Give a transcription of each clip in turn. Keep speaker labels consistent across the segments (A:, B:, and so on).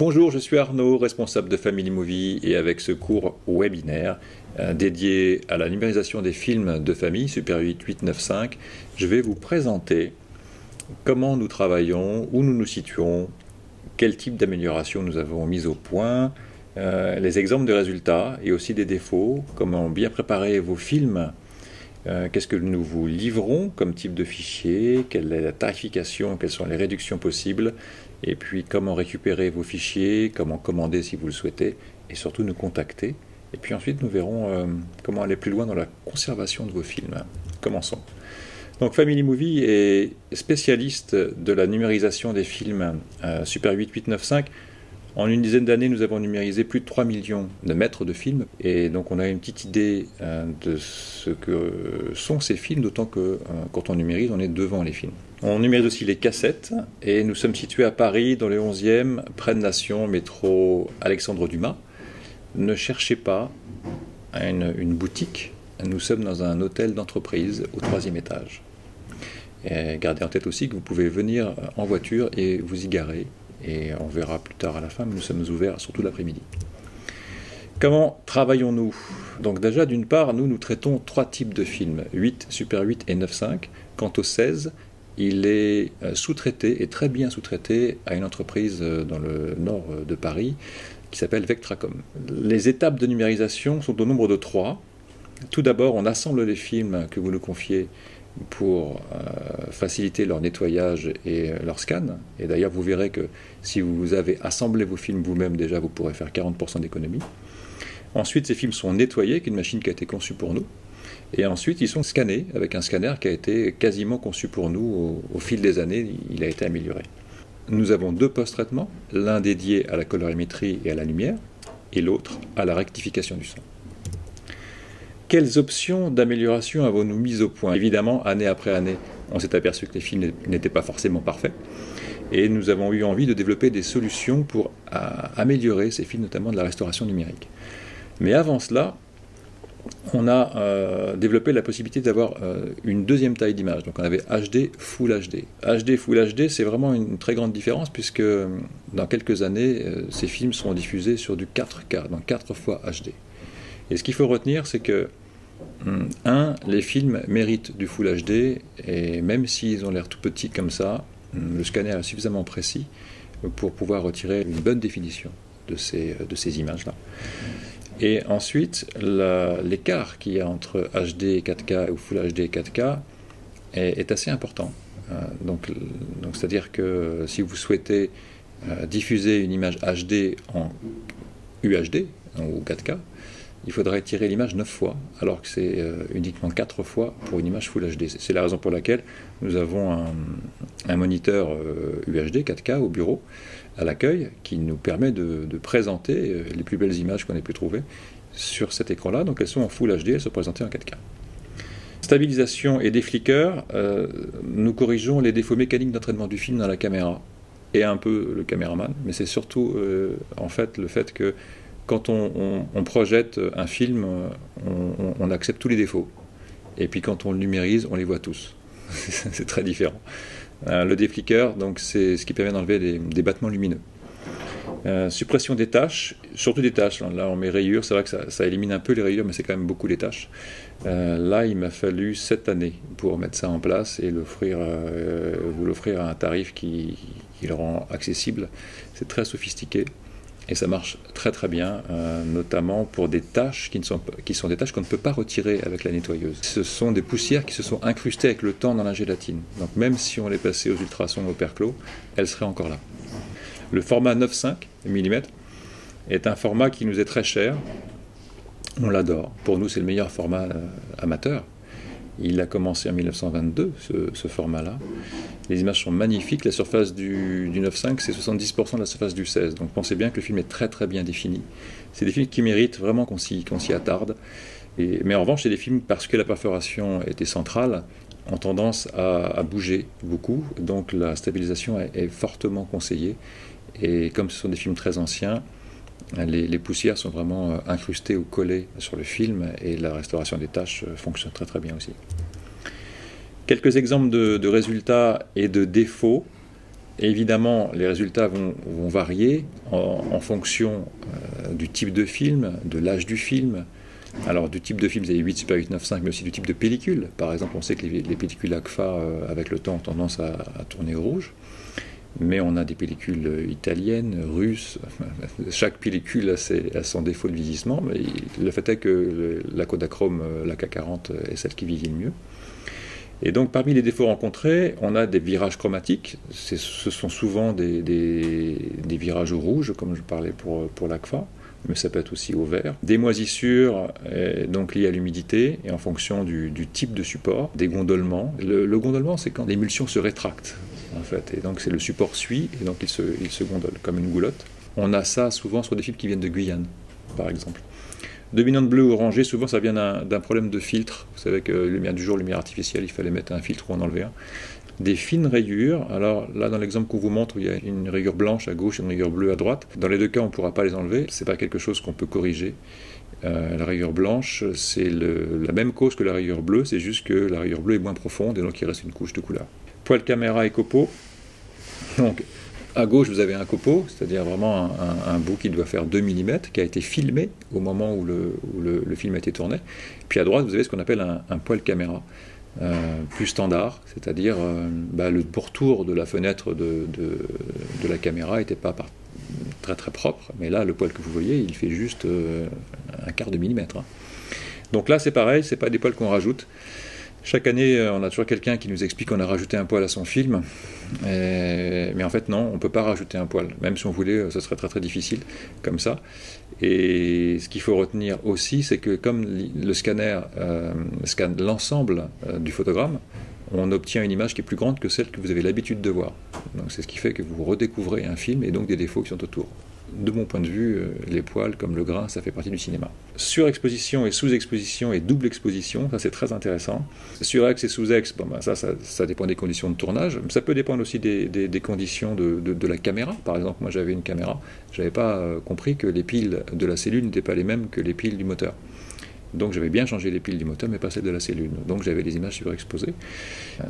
A: Bonjour, je suis Arnaud, responsable de Family Movie, et avec ce cours webinaire euh, dédié à la numérisation des films de famille Super 8 895, je vais vous présenter comment nous travaillons, où nous nous situons, quel type d'amélioration nous avons mis au point, euh, les exemples de résultats et aussi des défauts, comment bien préparer vos films euh, qu'est-ce que nous vous livrons comme type de fichier, quelle est la tarification, quelles sont les réductions possibles, et puis comment récupérer vos fichiers, comment commander si vous le souhaitez, et surtout nous contacter. Et puis ensuite, nous verrons euh, comment aller plus loin dans la conservation de vos films. Commençons. Donc Family Movie est spécialiste de la numérisation des films euh, Super 8, 8, 9, 5. En une dizaine d'années, nous avons numérisé plus de 3 millions de mètres de films, et donc on a une petite idée euh, de ce que sont ces films, d'autant que euh, quand on numérise, on est devant les films. On numérise aussi les cassettes, et nous sommes situés à Paris, dans le 11e, près de Nation, métro Alexandre Dumas. Ne cherchez pas une, boutique, nous sommes dans un hôtel d'entreprise au troisième étage. Et gardez en tête aussi que vous pouvez venir en voiture et vous y garer et on verra plus tard à la fin, mais nous sommes ouverts surtout l'après-midi. Comment travaillons-nous? Donc déjà, d'une part, nous, nous traitons trois types de films, 8, Super 8 et 9.5. Quant au 16, il est euh, sous-traité, et très bien sous-traité, à une entreprise euh, dans le nord euh, de Paris qui s'appelle Vectracom. Les étapes de numérisation sont au nombre de trois. Tout d'abord, on assemble les films que vous nous confiez pour euh, faciliter leur nettoyage et leur scan. Et d'ailleurs, vous verrez que si vous avez assemblé vos films vous-même, déjà, vous pourrez faire 40% d'économie. Ensuite, ces films sont nettoyés avec une machine qui a été conçue pour nous. Et ensuite, ils sont scannés avec un scanner qui a été quasiment conçu pour nous au, au fil des années. Il a été amélioré. Nous avons deux post-traitements, l'un dédié à la colorimétrie et à la lumière, et l'autre à la rectification du son. Quelles options d'amélioration avons-nous mises au point? Évidemment, année après année, on s'est aperçu que les films n'étaient pas forcément parfaits. Et nous avons eu envie de développer des solutions pour améliorer ces films, notamment de la restauration numérique. Mais avant cela, on a euh, développé la possibilité d'avoir euh, une deuxième taille d'image. Donc on avait HD, Full HD. HD, Full HD, c'est vraiment une très grande différence puisque dans quelques années, euh, ces films seront diffusés sur du 4K, donc 4 fois HD. Et ce qu'il faut retenir, c'est que un, les films méritent du Full HD, et même s'ils ont l'air tout petits comme ça, hum, le scanner est suffisamment précis pour pouvoir retirer une bonne définition de ces, ces images-là. Et ensuite, l'écart qu'il y a entre HD 4K ou Full HD 4K est, assez important. Euh, donc, c'est-à-dire que si vous souhaitez euh, diffuser une image HD en UHD ou 4K, il faudrait tirer l'image 9 fois, alors que c'est euh, uniquement 4 fois pour une image Full HD. C'est la raison pour laquelle nous avons un, moniteur UHD euh, 4K au bureau, à l'accueil, qui nous permet de, présenter euh, les plus belles images qu'on ait pu trouver sur cet écran-là. Donc elles sont en Full HD, elles sont présentées en 4K. Stabilisation et des flickers, nous corrigeons les défauts mécaniques d'entraînement du film dans la caméra et un peu le caméraman, mais c'est surtout en fait le fait que quand on, projette un film, on, accepte tous les défauts. Et puis quand on le numérise, on les voit tous. c'est très différent. Euh, le déflicker, donc c'est ce qui permet d'enlever des, battements lumineux. Euh, suppression des tâches, surtout des tâches. Là, on met rayures, c'est vrai que ça, élimine un peu les rayures, mais c'est quand même beaucoup les tâches. Euh, là, il m'a fallu sept années pour mettre ça en place et l'offrir, vous l'offrir à un tarif qui, le rend accessible. C'est très sophistiqué. Et ça marche très très bien, euh, notamment pour des tâches qui, sont des tâches qu'on ne peut pas retirer avec la nettoyeuse. Ce sont des poussières qui se sont incrustées avec le temps dans la gélatine. Donc même si on les passait aux ultrasons au perclos, elles seraient encore là. Le format 9,5 mm est un format qui nous est très cher. On l'adore. Pour nous, c'est le meilleur format euh, amateur. Il a commencé en 1922, ce, format-là. Les images sont magnifiques. La surface du, du 9.5, c'est 70% de la surface du 16. Donc pensez bien que le film est très très bien défini. C'est des films qui méritent vraiment qu'on s'y attarde. Mais en revanche, c'est des films, parce que la perforation était centrale, ont tendance à, bouger beaucoup. Donc la stabilisation est fortement conseillée. Et comme ce sont des films très anciens, les, poussières sont vraiment euh, incrustées ou collées sur le film et la restauration des tâches euh, fonctionne très très bien aussi. Quelques exemples de, résultats et de défauts. évidemment, les résultats vont, varier en, fonction euh, du type de film, de l'âge du film. Alors, du type de film, vous avez 8, Super 8, 9, 5, mais aussi du type de pellicule. Par exemple, on sait que les, pellicules ACFA, avec le temps, ont tendance à, tourner au rouge. Mais on a des pellicules italiennes, russes. Chaque pellicule a, son défaut de vieillissement. Mais le fait est que la Kodachrome, euh, la K40, est celle qui vieillit le mieux. Et donc parmi les défauts rencontrés, on a des virages chromatiques. Ce sont souvent des, virages au rouge, comme je parlais pour, pour l'ACFA, mais ça peut être aussi au vert. Des moisissures, euh, donc liées à l'humidité, et en fonction du, type de support. Des gondolements. Le, gondolement, c'est quand l'émulsion se rétracte, en fait. Et donc c'est le support suit, et donc il se, gondole, comme une goulotte. On a ça souvent sur des films qui viennent de Guyane, par exemple. Dominante bleu ou orangé, souvent ça vient d'un problème de filtre. Vous savez que lumière du jour, lumière artificielle, il fallait mettre un filtre ou en enlever un. Des fines rayures. Alors là, dans l'exemple qu'on vous montre, il y a une rayure blanche à gauche et une rayure bleue à droite. Dans les deux cas, on ne pourra pas les enlever. C'est pas quelque chose qu'on peut corriger. Euh, la rayure blanche, c'est la même cause que la rayure bleue, c'est juste que la rayure bleue est moins profonde et donc il reste une couche de couleur. Poil caméra et copeaux. Donc à gauche, vous avez un copeau, c'est-à-dire vraiment un, bout qui doit faire 2 mm, qui a été filmé au moment où le, film a été tourné. Puis à droite, vous avez ce qu'on appelle un, poil caméra, euh, plus standard, c'est-à-dire euh, bah, le pourtour de la fenêtre de, la caméra n'était pas très très propre, mais là, le poil que vous voyez, il fait juste euh, un quart de millimètre. Hein. Donc là, c'est pareil, c'est pas des poils qu'on rajoute. Chaque année, euh, on a toujours quelqu'un qui nous explique qu'on a rajouté un poil à son film. mais en fait, non, on ne peut pas rajouter un poil. Même si on voulait, euh, ce serait très très difficile comme ça. Et ce qu'il faut retenir aussi, c'est que comme le scanner euh, scanne l'ensemble du photogramme, on obtient une image qui est plus grande que celle que vous avez l'habitude de voir. Donc c'est ce qui fait que vous redécouvrez un film et donc des défauts qui sont autour de mon point de vue, euh, les poils comme le grain, ça fait partie du cinéma. Surexposition et sous-exposition et double exposition, ça c'est très intéressant. Surex et sous-ex, bon, ben, ça, ça, dépend des conditions de tournage. Ça peut dépendre aussi des, conditions de, la caméra. Par exemple, moi j'avais une caméra, j'avais pas euh, compris que les piles de la cellule n'étaient pas les mêmes que les piles du moteur. Donc j'avais bien changé les piles du moteur, mais pas celles de la cellule. Donc j'avais des images surexposées.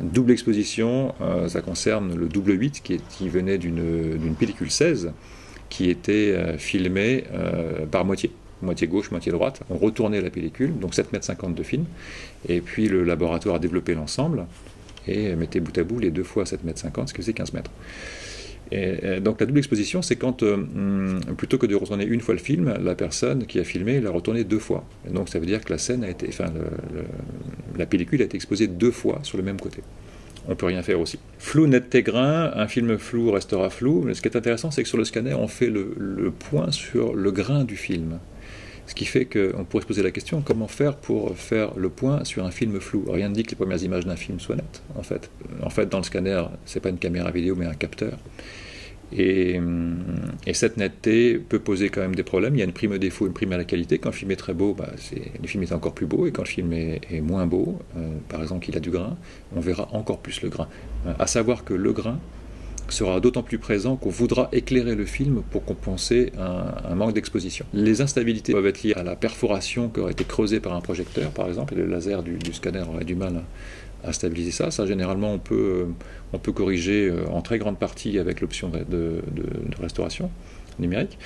A: Double exposition, euh, ça concerne le double 8 qui, qui venait d'une pellicule 16 qui était euh, filmé euh, par moitié moitié gauche, moitié droite. On retournait la pellicule, donc 7,50 m de film, et puis le laboratoire a développé l'ensemble et mettait bout à bout les deux fois 7,50 m, ce qui faisait 15 mètres. Et, donc la double exposition, c'est quand, euh, hum, plutôt que de retourner une fois le film, la personne qui a filmé l'a retourné deux fois. donc ça veut dire que la scène a été, enfin, la pellicule a été exposée deux fois sur le même côté on peut rien faire aussi. Flou, net, grain, un film flou restera flou. Mais ce qui est intéressant, c'est que sur le scanner, on fait le, point sur le grain du film. Ce qui fait qu'on pourrait se poser la question comment faire pour faire le point sur un film flou? Rien ne dit que les premières images d'un film soient nettes, en fait. En fait, dans le scanner, c'est pas une caméra vidéo, mais un capteur. Hum, et, cette netteté peut poser quand même des problèmes. Il y a une prime défaut, une prime à la qualité. Quand le film est très beau, bah, le film est encore plus beau. Et quand le film est, moins beau, euh, par exemple qu'il a du grain, on verra encore plus le grain. Euh, à savoir que le grain sera d'autant plus présent qu'on voudra éclairer le film pour compenser un, manque d'exposition. Les instabilités peuvent être liées à la perforation qui aurait été creusée par un projecteur, par exemple, et le laser du, scanner aurait du mal à stabiliser ça. Ça, généralement, on peut, euh, on peut corriger euh, en très grande partie avec l'option de, de, restauration numérique.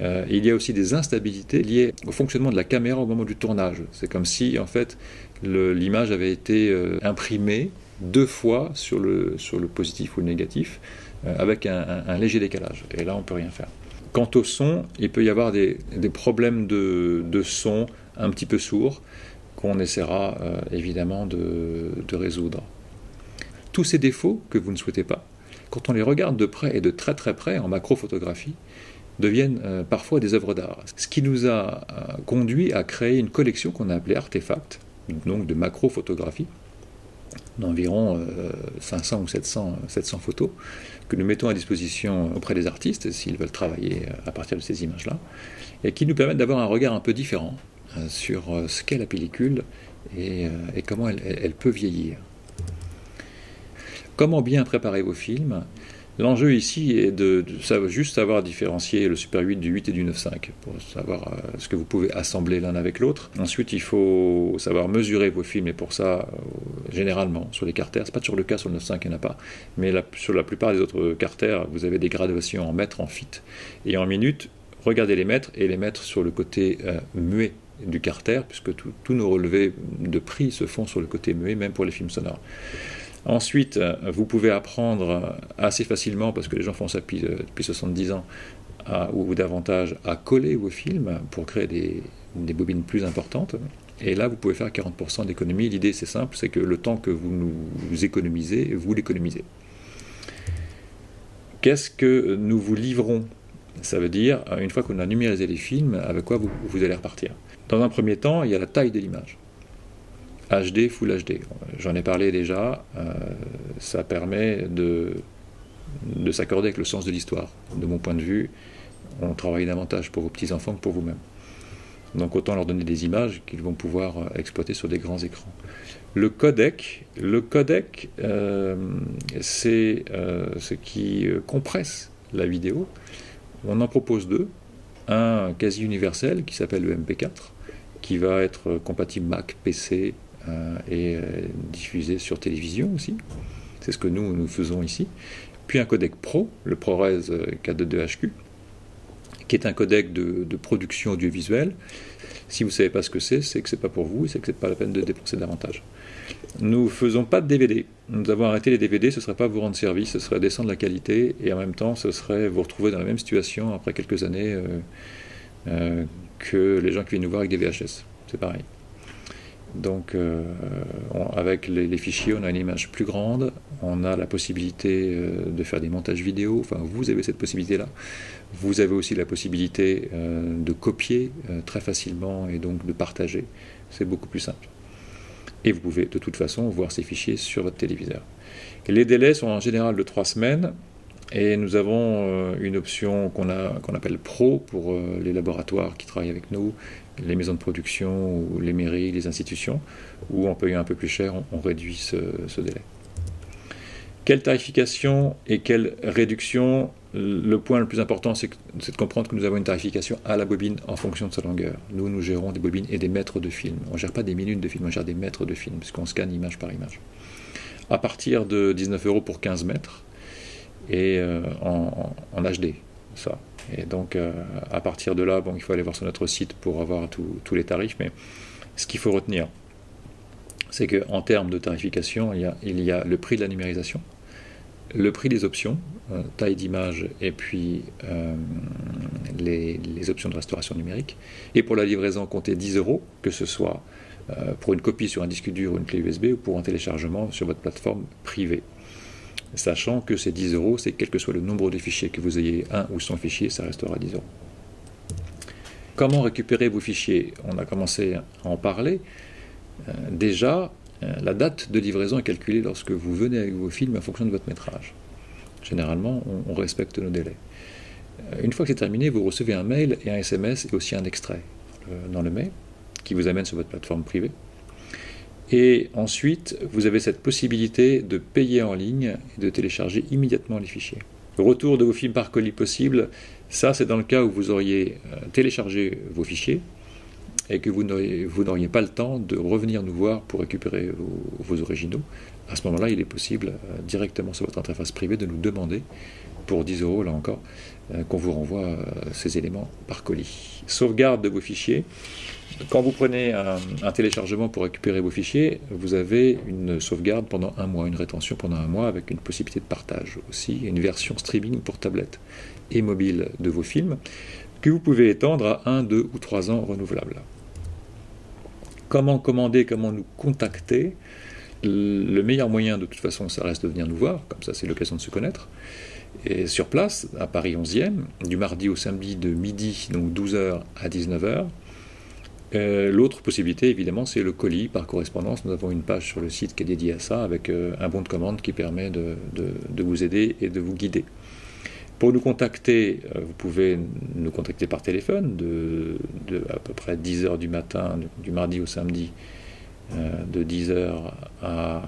A: Euh, il y a aussi des instabilités liées au fonctionnement de la caméra au moment du tournage. C'est comme si, en fait, l'image avait été imprimée deux fois sur le, sur le positif ou le négatif, avec un, léger décalage. Et là, on ne peut rien faire. Quant au son, il peut y avoir des, problèmes de, son un petit peu sourds qu'on essaiera euh, évidemment de, résoudre. Tous ces défauts que vous ne souhaitez pas, quand on les regarde de près et de très très près en macrophotographie, deviennent euh, parfois des œuvres d'art. Ce qui nous a euh, conduit à créer une collection qu'on a appelée Artefact, donc de macrophotographie, d'environ 500 ou 700, 700 photos, que nous mettons à disposition auprès des artistes s'ils veulent travailler à partir de ces images-là, et qui nous permettent d'avoir un regard un peu différent euh, sur euh, ce qu'est la pellicule et, euh, comment elle, peut vieillir. Comment bien préparer vos films? L'enjeu ici est de, juste savoir différencier le Super 8 du 8 et du 9.5 pour savoir euh, ce que vous pouvez assembler l'un avec l'autre. Ensuite, il faut savoir mesurer vos films et pour ça, euh, généralement, sur les carters, c'est pas toujours le cas sur le 9.5, il n'y en a pas, mais sur la plupart des autres carters, vous avez des graduations en mètres, en feet et en minutes. Regardez les mètres et les mettre sur le côté euh, muet du carter, puisque tous nos relevés de prix se font sur le côté muet, même pour les films sonores. Ensuite, euh, vous pouvez apprendre assez facilement, parce que les gens font ça depuis, 70 euh, ans, ou davantage, à coller vos films pour créer des, bobines plus importantes. Et là, vous pouvez faire 40% d'économie. L'idée, c'est simple, c'est que le temps que vous nous économisez, vous l'économisez. Qu'est-ce que nous vous livrons? Ça veut dire, une fois qu'on a numérisé les films, avec quoi vous allez repartir? Dans un premier temps, il y a la taille de l'image. HD, Full HD. J'en ai parlé déjà, euh, ça permet de, de s'accorder avec le sens de l'histoire. De mon point de vue, on travaille davantage pour vos petits-enfants que pour vous-même. Donc autant leur donner des images qu'ils vont pouvoir euh, exploiter sur des grands écrans. Le codec, le codec euh, c'est ce qui compresse la vidéo. On en propose deux. Un quasi universel qui s'appelle le MP4, qui va être compatible Mac, PC, et euh, diffusé sur télévision aussi. C'est ce que nous, nous faisons ici. Puis un codec Pro, le ProRes K22HQ, qui est un codec de, production audiovisuelle. Si vous ne savez pas ce que c'est, c'est que ce n'est pas pour vous c'est que ce n'est pas la peine de dépenser davantage. Nous ne faisons pas de DVD. Nous avons arrêté les DVD, ce ne serait pas vous rendre service, ce serait descendre la qualité et en même temps, ce serait vous retrouver dans la même situation après quelques années euh, que les gens qui viennent nous voir avec des VHS. C'est pareil. Donc, euh, avec les, fichiers, on a une image plus grande, on a la possibilité euh, de faire des montages vidéo, enfin, vous avez cette possibilité-là. Vous avez aussi la possibilité euh, de copier très facilement et donc de partager. C'est beaucoup plus simple. Et vous pouvez de toute façon voir ces fichiers sur votre téléviseur. les délais sont en général de trois semaines. Et nous avons une option qu'on appelle Pro pour les laboratoires qui travaillent avec nous, les maisons de production ou les mairies, les institutions, où en payant un peu plus cher, on, réduit ce, délai. Quelle tarification et quelle réduction? Le point le plus important, c'est de comprendre que nous avons une tarification à la bobine en fonction de sa longueur. Nous, nous gérons des bobines et des mètres de film. On ne gère pas des minutes de film, on gère des mètres de film, puisqu'on scanne image par image. À partir de 19 euros pour 15 mètres, et euh, en, en HD, ça. Et donc, euh, à partir de là, bon, il faut aller voir sur notre site pour avoir tous les tarifs. Mais ce qu'il faut retenir, c'est qu'en termes de tarification, il y, a, le prix de la numérisation, le prix des options, euh, taille d'image et puis euh, les, les, options de restauration numérique. Et pour la livraison, comptez 10 euros, que ce soit pour une copie sur un disque dur ou une clé USB ou pour un téléchargement sur votre plateforme privée sachant que ces 10 euros, c'est quel que soit le nombre de fichiers que vous ayez, un ou 100 fichiers, ça restera 10 euros. Comment récupérer vos fichiers? On a commencé à en parler. Euh, déjà, euh, la date de livraison est calculée lorsque vous venez avec vos films en fonction de votre métrage. Généralement, on, respecte nos délais. Euh, une fois que c'est terminé, vous recevez un mail et un SMS et aussi un extrait dans le mail qui vous amène sur votre plateforme privée. Et ensuite, vous avez cette possibilité de payer en ligne et de télécharger immédiatement les fichiers. Retour de vos films par colis possible, ça c'est dans le cas où vous auriez euh, téléchargé vos fichiers et que vous n'auriez pas le temps de revenir nous voir pour récupérer vos, originaux. À ce moment-là, il est possible euh, directement sur votre interface privée de nous demander, pour 10 euros là encore, euh, qu'on vous renvoie ces éléments par colis. Sauvegarde de vos fichiers. Quand vous prenez un, téléchargement pour récupérer vos fichiers, vous avez une sauvegarde pendant un mois, une rétention pendant un mois avec une possibilité de partage aussi, une version streaming pour tablette et mobile de vos films que vous pouvez étendre à un, deux ou trois ans renouvelables. Comment commander, comment nous contacter? Le meilleur moyen de toute façon, ça reste de venir nous voir, comme ça c'est l'occasion de se connaître. Et sur place, à Paris 11e, du mardi au samedi de midi, donc 12h à 19h, euh, l'autre possibilité, évidemment, c'est le colis par correspondance. Nous avons une page sur le site qui est dédiée à ça, avec euh, un bon de commande qui permet de, vous aider et de vous guider. Pour nous contacter, euh, vous pouvez nous contacter par téléphone de, à peu près 10h du matin, du, mardi au samedi, de 10h à,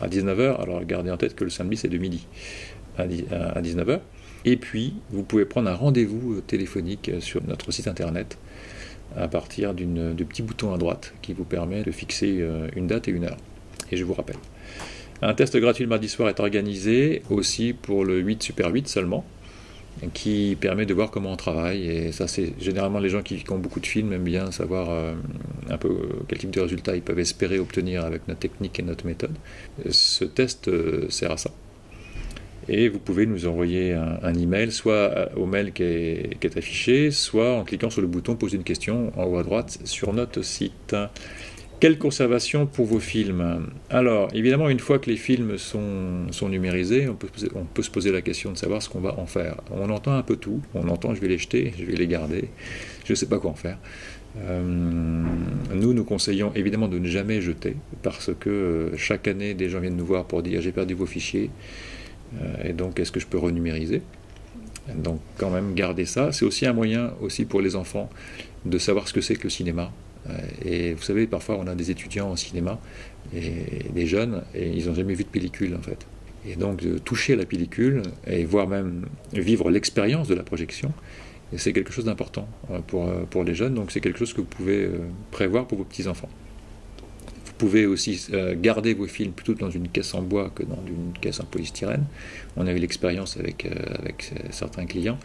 A: à 19h. Alors gardez en tête que le samedi, c'est de midi. à 19h. Et puis, vous pouvez prendre un rendez-vous téléphonique sur notre site internet à partir d'un petit bouton à droite qui vous permet de fixer une date et une heure. Et je vous rappelle. Un test gratuit le mardi soir est organisé aussi pour le 8 Super 8 seulement, qui permet de voir comment on travaille. Et ça, c'est généralement les gens qui, ont beaucoup de films aiment bien savoir euh, un peu quel type de résultat ils peuvent espérer obtenir avec notre technique et notre méthode. Ce test euh, sert à ça. Et vous pouvez nous envoyer un, email, soit au mail qui est, affiché, soit en cliquant sur le bouton poser une question en haut à droite sur notre site. Quelle conservation pour vos films? Alors, évidemment, une fois que les films sont, numérisés, on peut, se poser la question de savoir ce qu'on va en faire. On entend un peu tout. On entend je vais les jeter, je vais les garder. Je ne sais pas quoi en faire. Euh, nous, nous conseillons évidemment de ne jamais jeter, parce que euh, chaque année, des gens viennent nous voir pour dire j'ai perdu vos fichiers, euh, et donc est-ce que je peux renumériser? Donc quand même, garder ça. C'est aussi un moyen aussi pour les enfants de savoir ce que c'est que le cinéma. Euh, et vous savez, parfois on a des étudiants en cinéma, et des jeunes, et ils n'ont jamais vu de pellicule en fait. Et donc de toucher la pellicule, et voire même vivre l'expérience de la projection, c'est quelque chose d'important euh, pour, euh, pour les jeunes, donc c'est quelque chose que vous pouvez prévoir pour vos petits-enfants. Vous pouvez aussi garder vos films plutôt dans une caisse en bois que dans une caisse en polystyrène. On a eu l'expérience avec, avec certains clients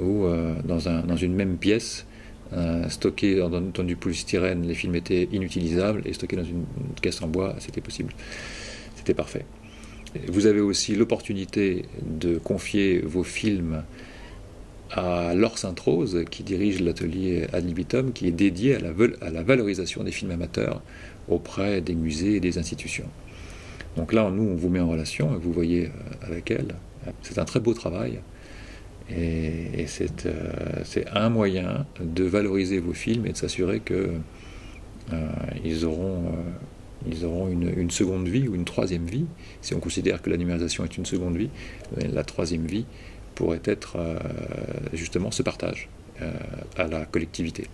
A: où dans, un, dans une même pièce, euh, stocker dans, du polystyrène, les films étaient inutilisables, et stocker dans une, caisse en bois, c'était possible. C'était parfait. Vous avez aussi l'opportunité de confier vos films à Laure Sainte-Rose, qui dirige l'atelier Ad libitum, qui est dédié à la, valorisation des films amateurs auprès des musées et des institutions. Donc là, nous, on vous met en relation, vous voyez euh, avec elle. C'est un très beau travail. Et, euh, c'est un moyen de valoriser vos films et de s'assurer qu'ils euh, euh, ils auront une, seconde vie ou une troisième vie. Si on considère que la numérisation est une seconde vie, la troisième vie pourrait être justement ce partage à la collectivité.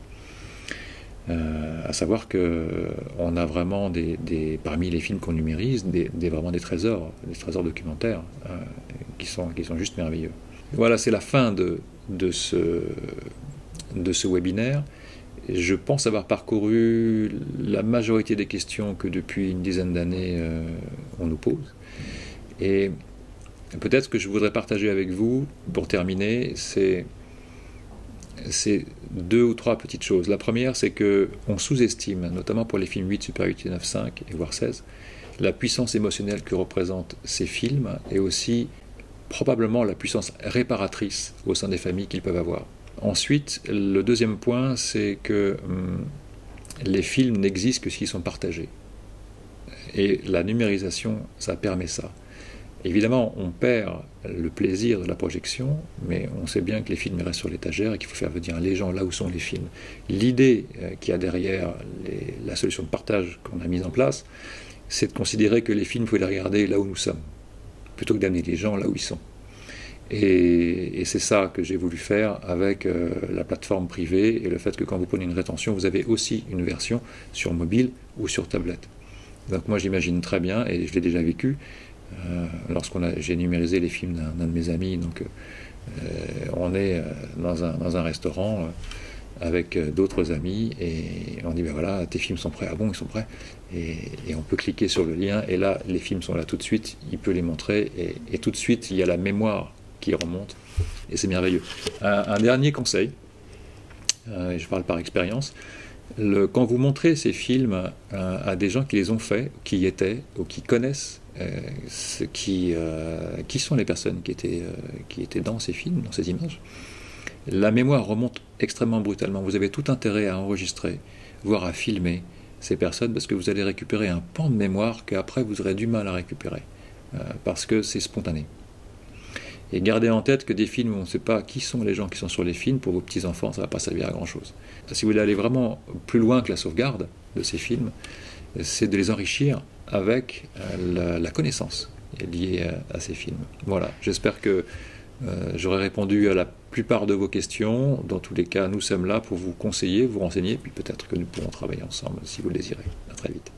A: à savoir qu'on a vraiment des, parmi les films qu'on numérise des, vraiment des trésors, des trésors documentaires qui, sont, qui sont juste merveilleux. Voilà, c'est la fin de, de, ce, de ce webinaire. Je pense avoir parcouru la majorité des questions que depuis une dizaine d'années euh, on nous pose. Et peut-être ce que je voudrais partager avec vous, pour terminer, c'est deux ou trois petites choses. La première, c'est que on sous-estime, notamment pour les films 8, Super 8 et 9, 5 et voire 16, la puissance émotionnelle que représentent ces films et aussi probablement la puissance réparatrice au sein des familles qu'ils peuvent avoir. Ensuite, le deuxième point, c'est que hum, les films n'existent que s'ils sont partagés. Et la numérisation, ça permet ça. Évidemment, on perd le plaisir de la projection, mais on sait bien que les films restent sur l'étagère et qu'il faut faire venir les gens là où sont les films. L'idée euh, qu'il y a derrière la solution de partage qu'on a mise en place, c'est de considérer que les films, il faut les regarder là où nous sommes plutôt que d'amener les gens là où ils sont. Et, c'est ça que j'ai voulu faire avec euh, la plateforme privée et le fait que quand vous prenez une rétention, vous avez aussi une version sur mobile ou sur tablette. Donc moi j'imagine très bien, et je l'ai déjà vécu, lorsqu'on a, j'ai numérisé les films d'un, de mes amis, donc euh, on est dans un, dans un restaurant avec euh, d'autres amis et on dit ben voilà tes films sont prêts. Ah bon ils sont prêts? Et, on peut cliquer sur le lien et là les films sont là tout de suite il peut les montrer et, tout de suite il y a la mémoire qui remonte et c'est merveilleux. Un, dernier conseil euh, je parle par expérience quand vous montrez ces films euh, à des gens qui les ont faits qui y étaient ou qui connaissent ce qui, qui sont les personnes qui étaient, qui étaient dans ces films dans ces images la mémoire remonte extrêmement brutalement. Vous avez tout intérêt à enregistrer, voire à filmer ces personnes, parce que vous allez récupérer un pan de mémoire qu'après vous aurez du mal à récupérer, euh, parce que c'est spontané. Et gardez en tête que des films où on ne sait pas qui sont les gens qui sont sur les films, pour vos petits-enfants, ça ne va pas servir à grand-chose. Si vous voulez aller vraiment plus loin que la sauvegarde de ces films, c'est de les enrichir avec euh, la, connaissance liée à, à ces films. Voilà, j'espère que euh, j'aurais répondu à la plupart de vos questions. Dans tous les cas, nous sommes là pour vous conseiller, vous renseigner, puis peut-être que nous pourrons travailler ensemble si vous le désirez. À très vite.